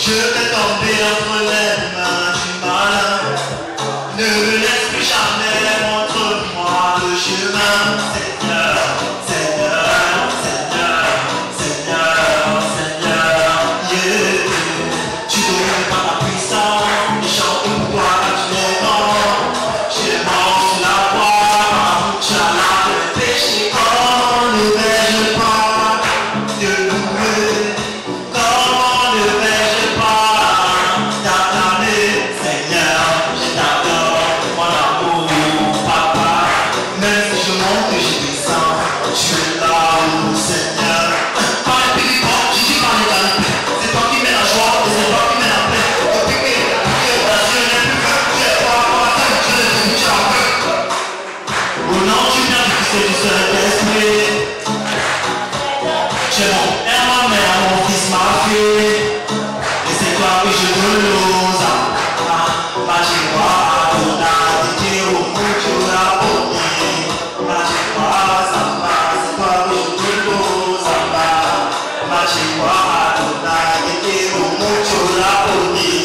Je vais tomber entre les mains du malin, ne laisse plus jamais montre-moi le chemin. Muhammadu na ya ce mu mutu la'uni